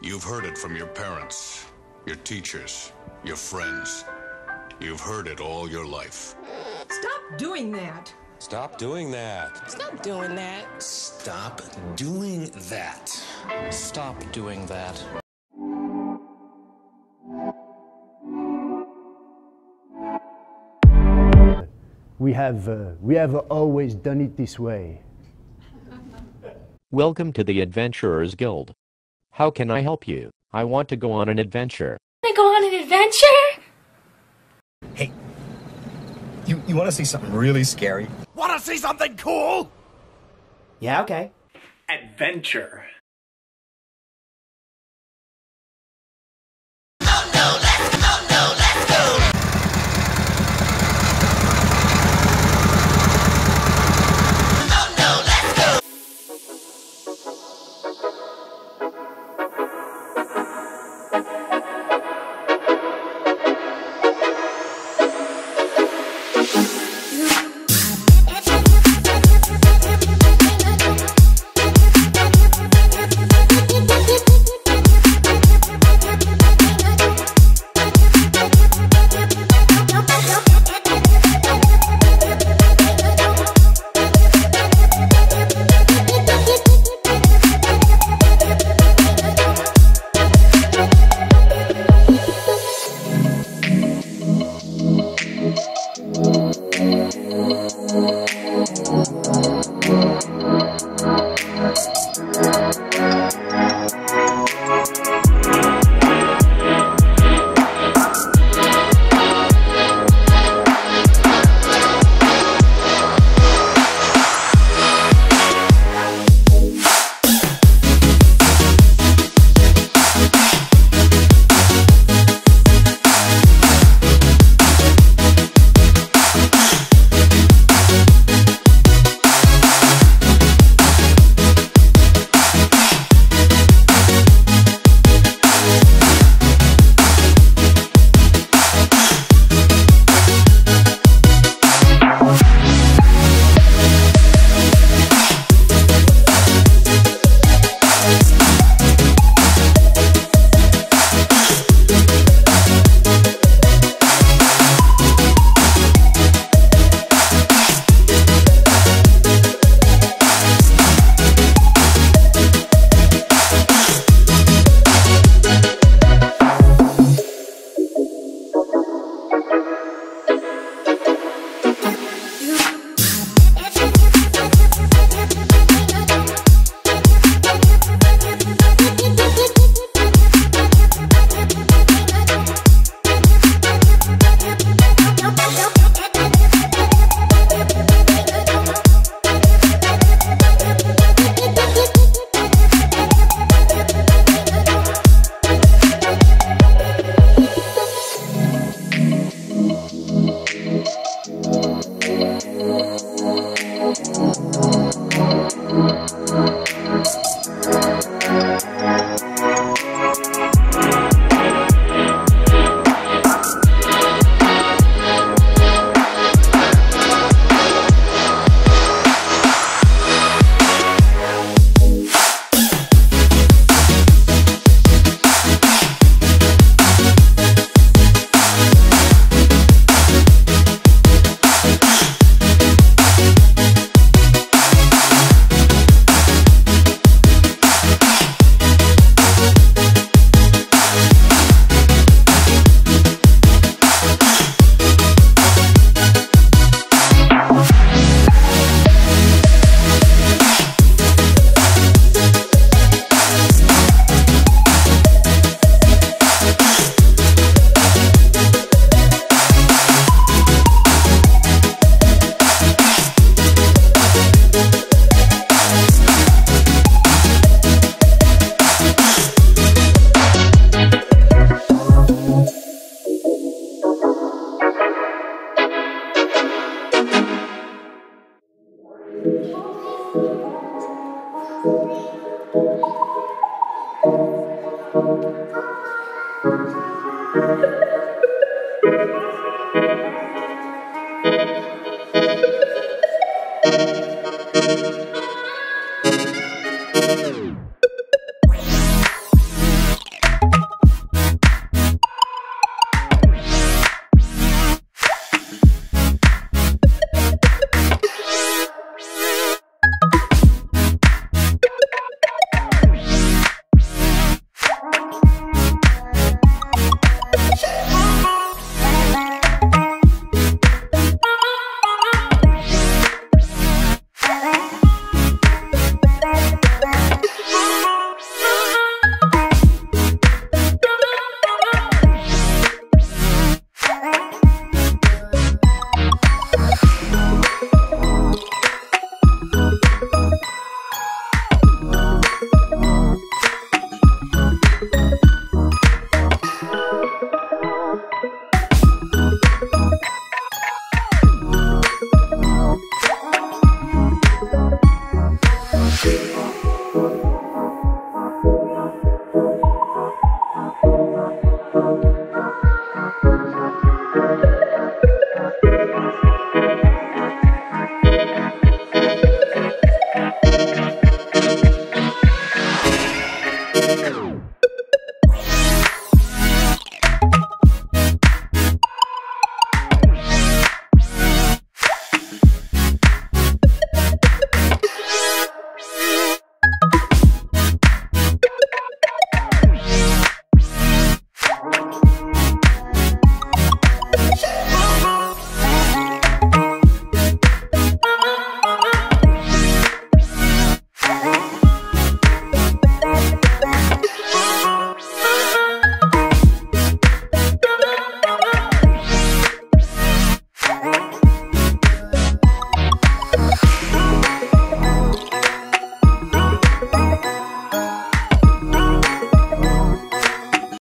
You've heard it from your parents, your teachers, your friends. You've heard it all your life. Stop doing that. Stop doing that. Stop doing that. Stop doing that. Stop doing that. We have, uh, we have always done it this way. Welcome to the Adventurers Guild. How can I help you? I want to go on an adventure. Want to go on an adventure? Hey, you, you want to see something really scary? Want to see something cool? Yeah, okay. Adventure.